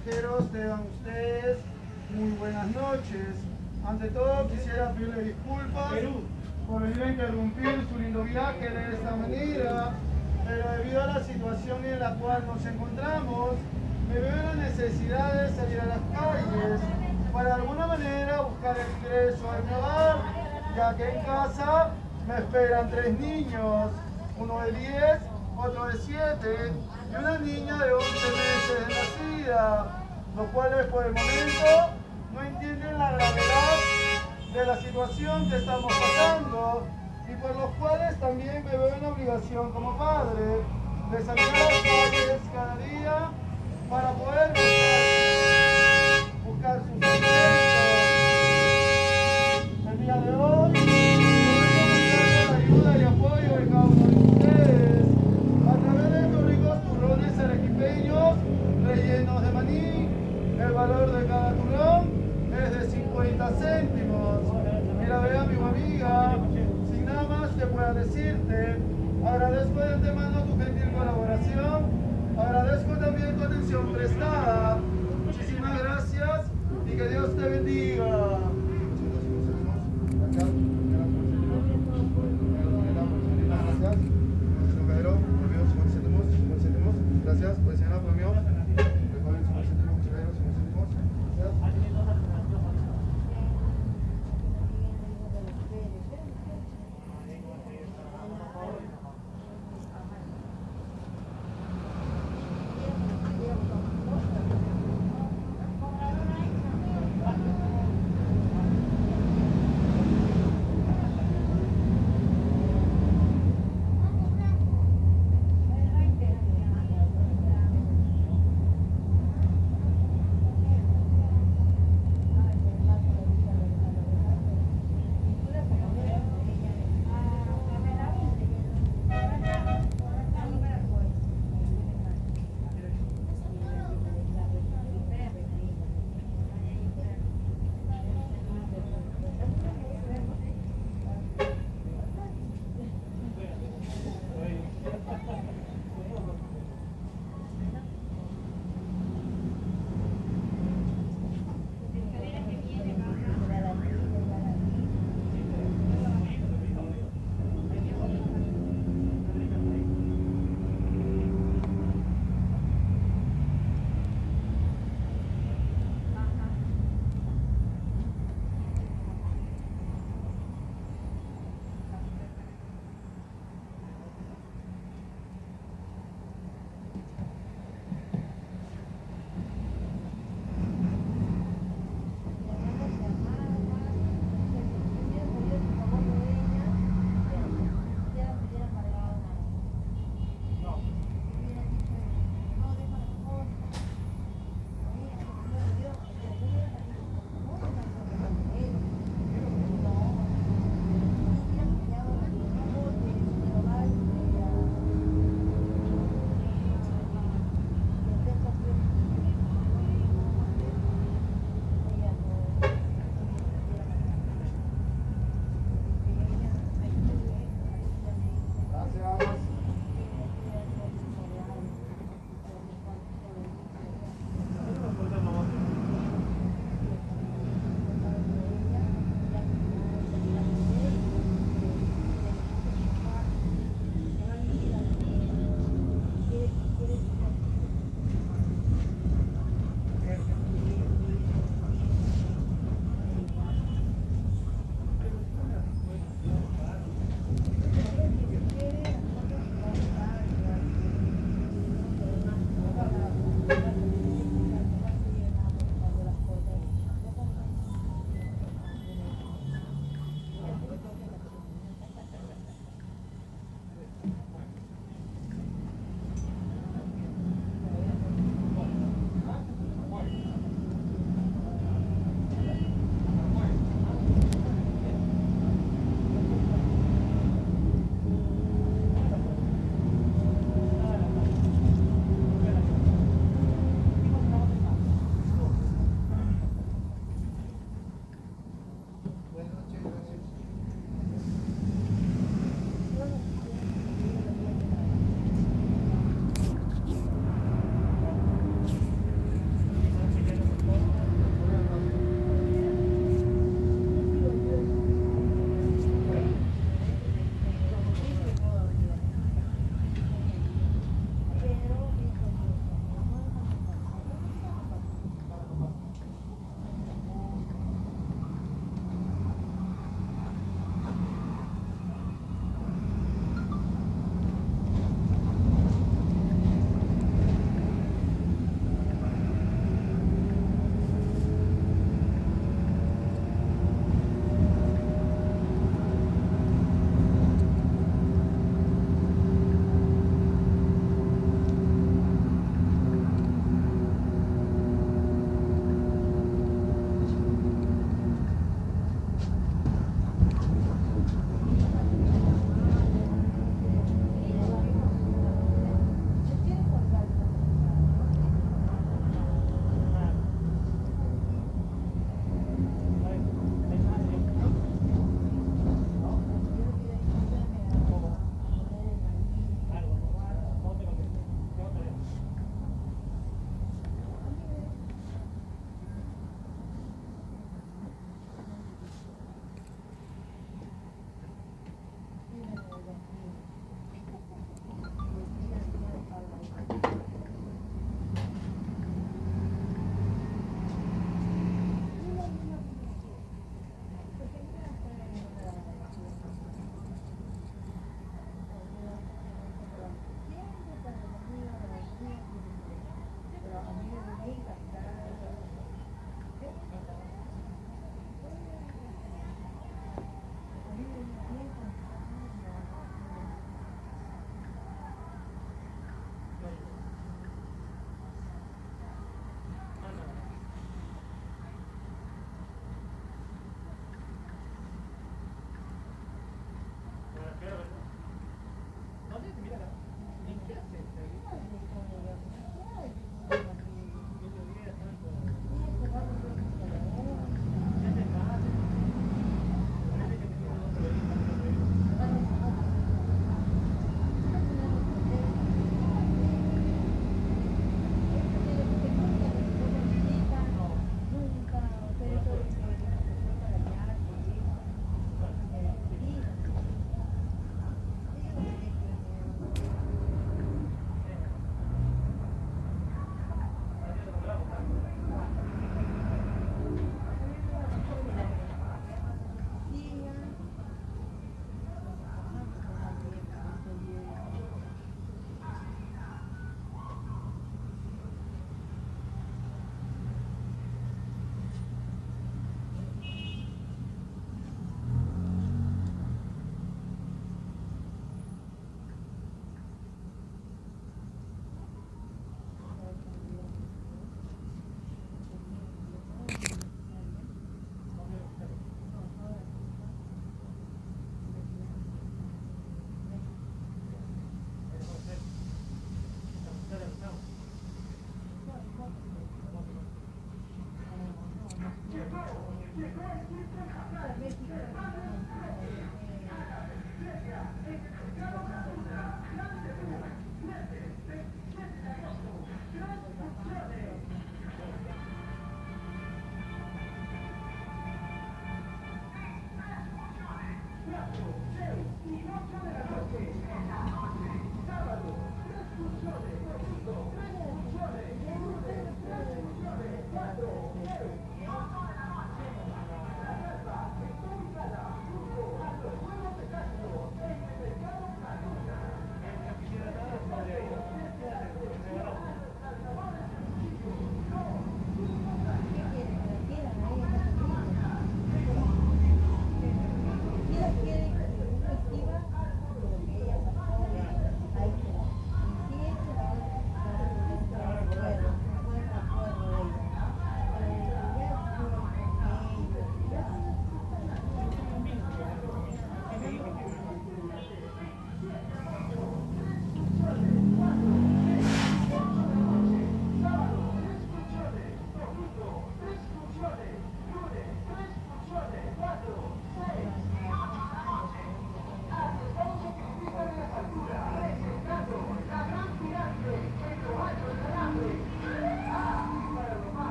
pasajeros, tengan ustedes muy buenas noches. Ante todo quisiera pedirle disculpas por venir a interrumpir su lindo viaje de esta manera, pero debido a la situación en la cual nos encontramos, me veo la necesidad de salir a las calles para de alguna manera buscar el ingreso al mi hogar, ya que en casa me esperan tres niños, uno de 10, otro de 7 y una niña de 11 meses de nacida, los cuales por el momento no entienden la gravedad de la situación que estamos pasando y por los cuales también me veo en obligación como padre de salir a las calles cada día para poder buscar, buscar sus Gracias, pues señora premio.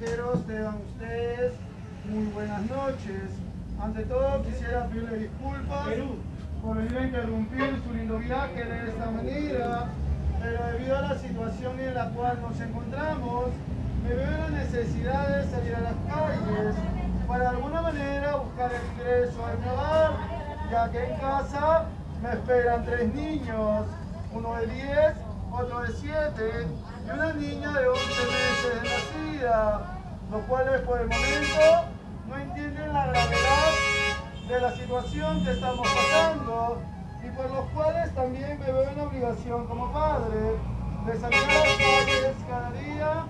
Pasajeros, tengan ustedes muy buenas noches. Ante todo quisiera pedirle disculpas por venir a interrumpir su lindo viaje de esta manera, pero debido a la situación en la cual nos encontramos, me veo la necesidad de salir a las calles para de alguna manera buscar el ingreso al hogar, ya que en casa me esperan tres niños, uno de 10, otro de 7 y una niña de 11 meses de nacida, los cuales por el momento no entienden la gravedad de la situación que estamos pasando y por los cuales también me veo en obligación como padre de salir a las calles cada día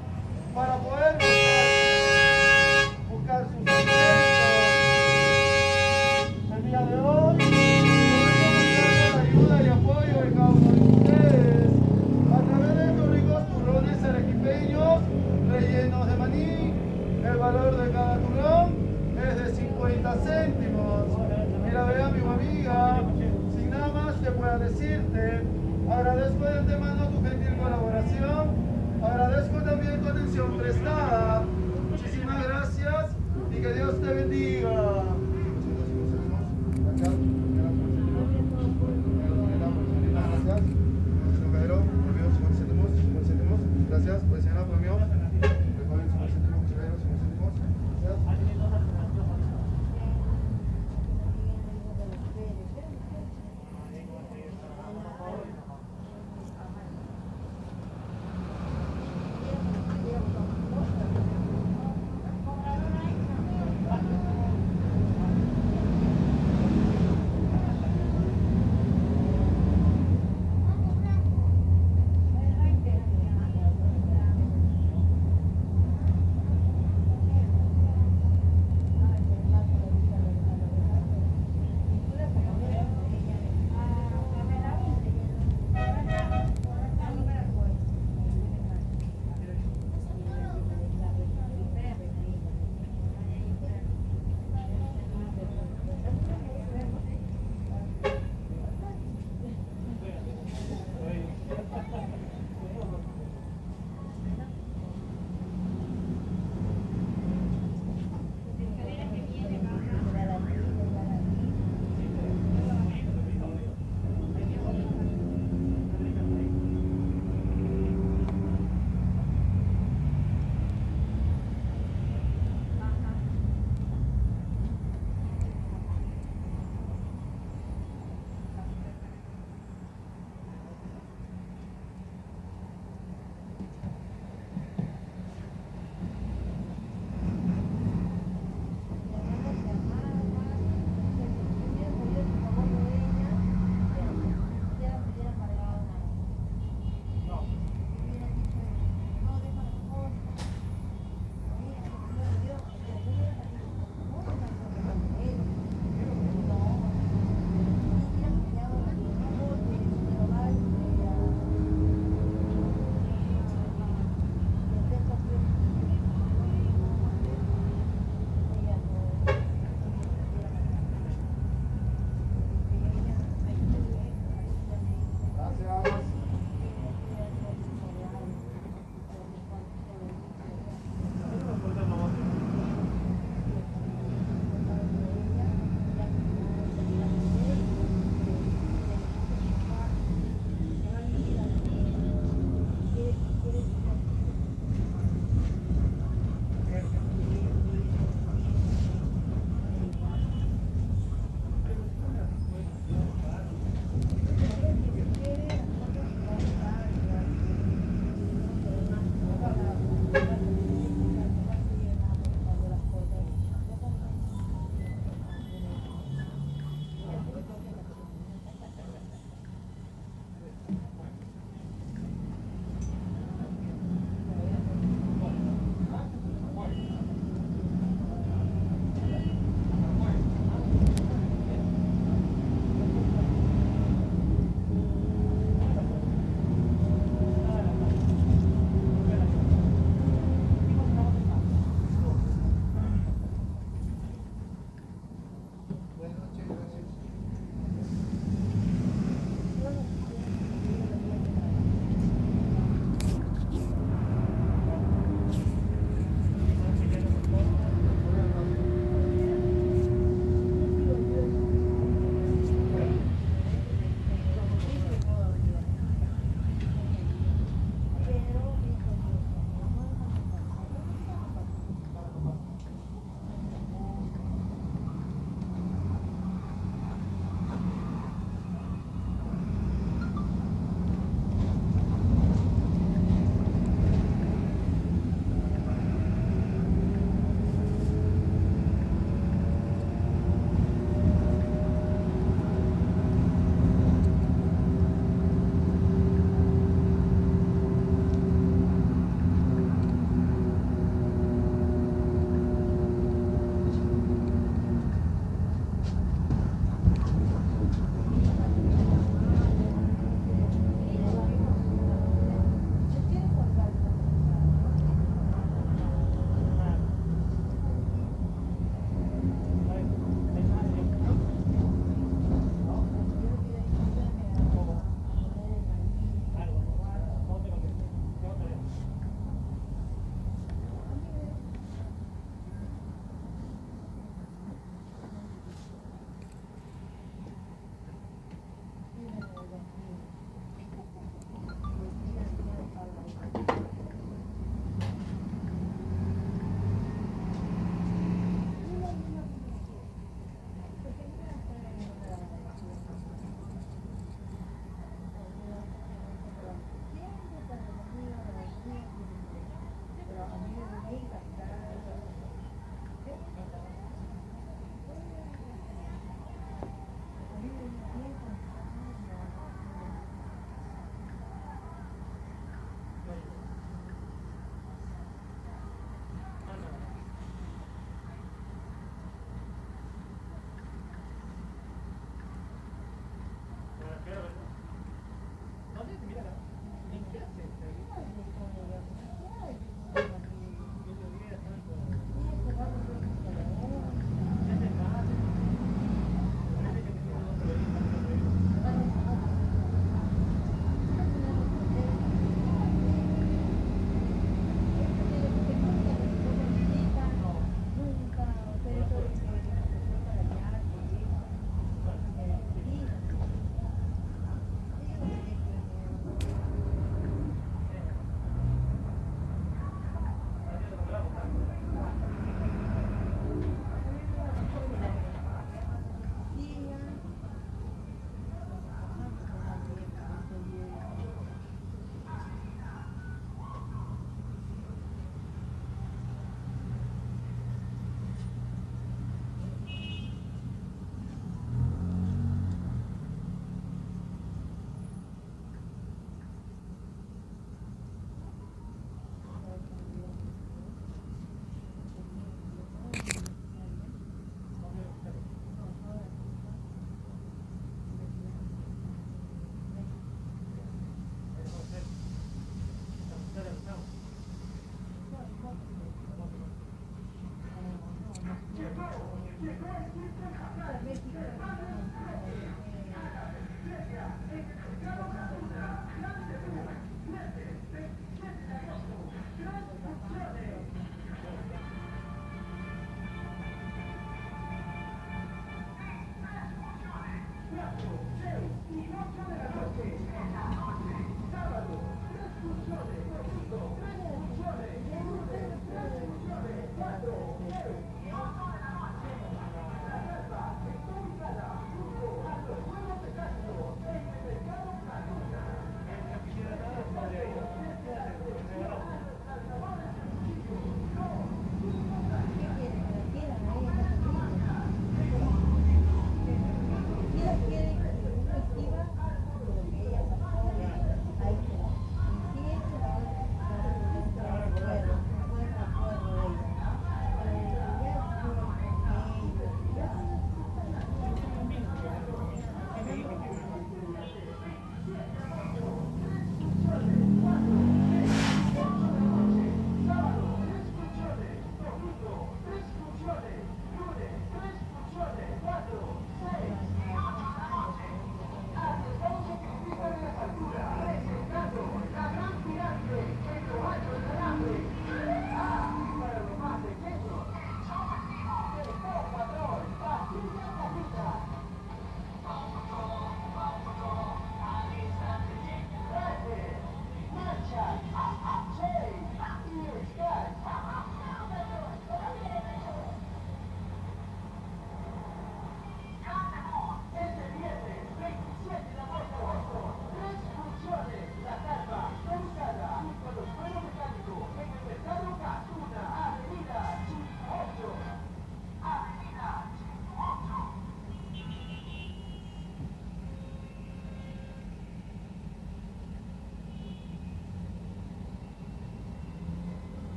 para poder buscar, buscar sus valor de cada turrón es de 50 céntimos. Mira, vea, mi amiga, sin nada más que pueda decirte, agradezco de antemano tu gentil colaboración, agradezco también tu atención prestada. Muchísimas gracias y que Dios te bendiga. Gracias, pues señora premio.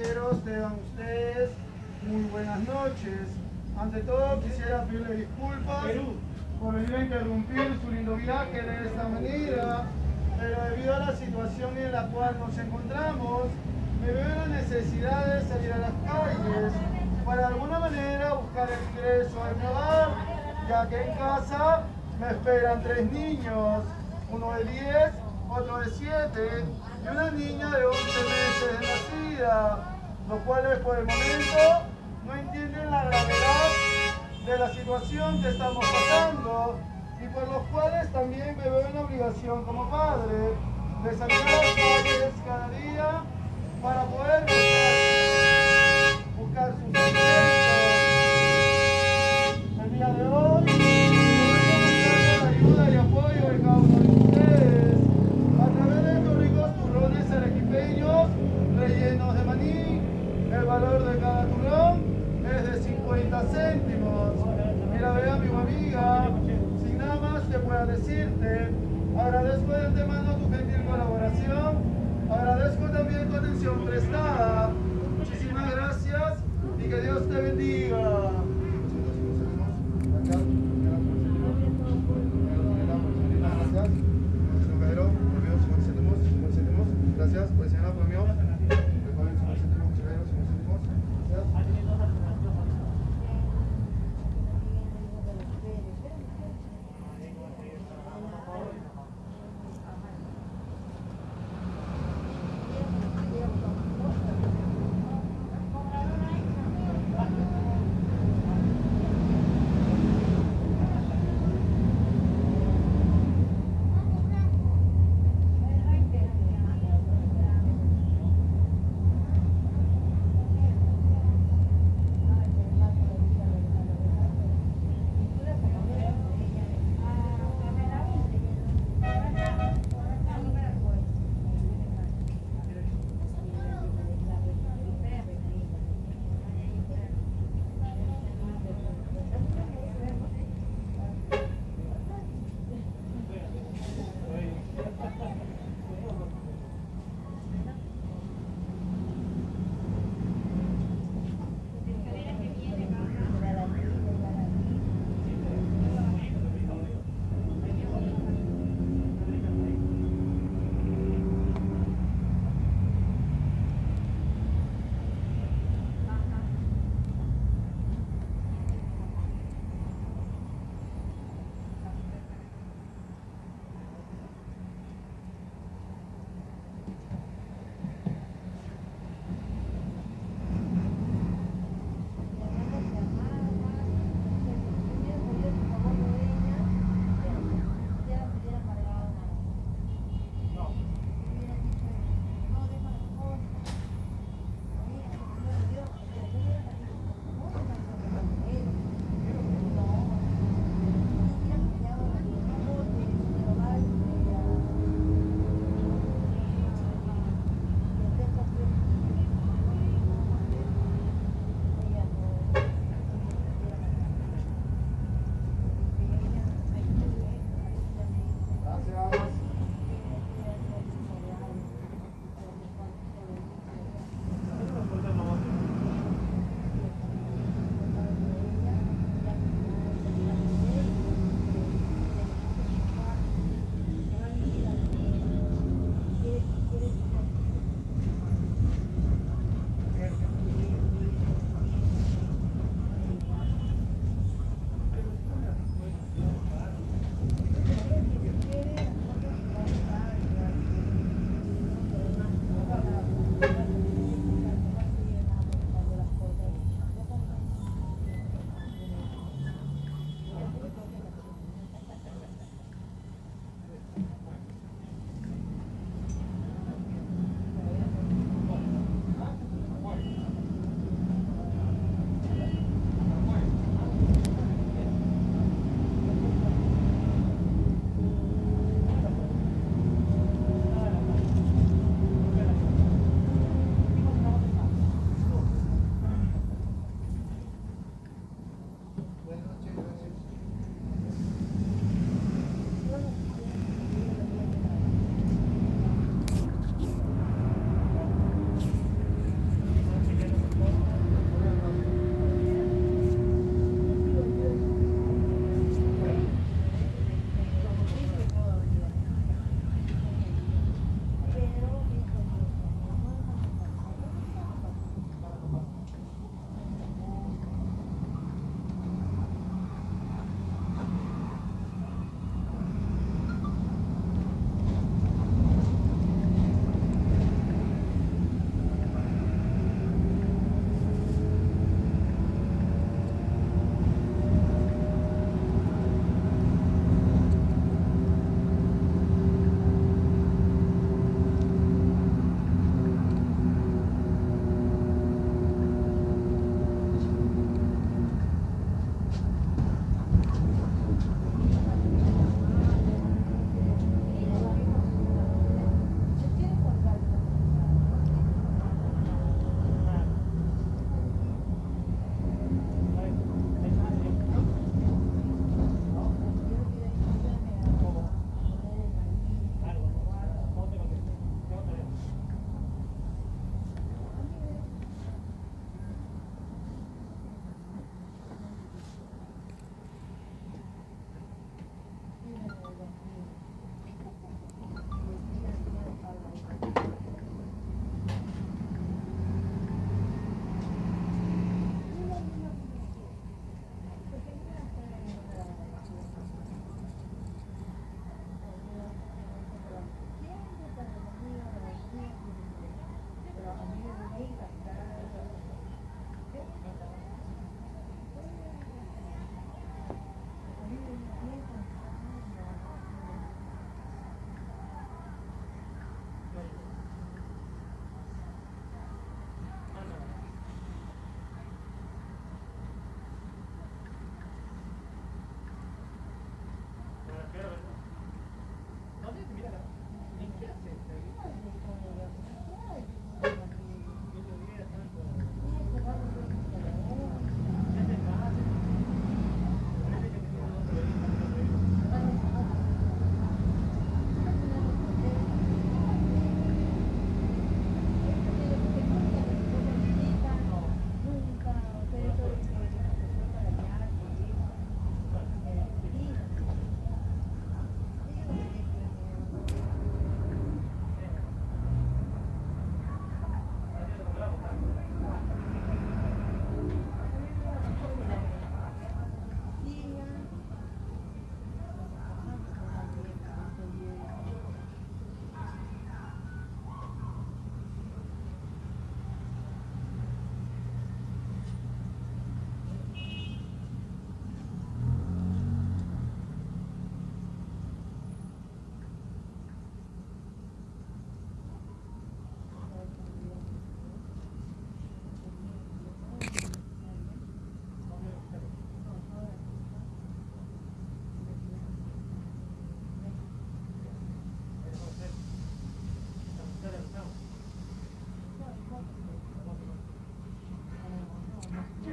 Pasajeros, tengan ustedes muy buenas noches. Ante todo quisiera pedirle disculpas por venir a interrumpir su lindo viaje de esta manera, pero debido a la situación en la cual nos encontramos, me veo la necesidad de salir a las calles para de alguna manera buscar el ingreso mi hogar, ya que en casa me esperan tres niños, uno de 10, otro de 7 y una niña de 11 meses de nacida, los cuales por el momento no entienden la gravedad de la situación que estamos pasando y por los cuales también me veo en obligación como padre de salir a las calles cada día para poder buscar, El valor de cada turrón es de 50 céntimos. Mira, vea, mi amiga, sin nada más te pueda decirte, agradezco de antemano tu gentil colaboración, agradezco también tu atención prestada. Muchísimas gracias y que Dios te bendiga. Gracias. Gracias. Pues, señora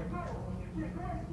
Get back! Get back!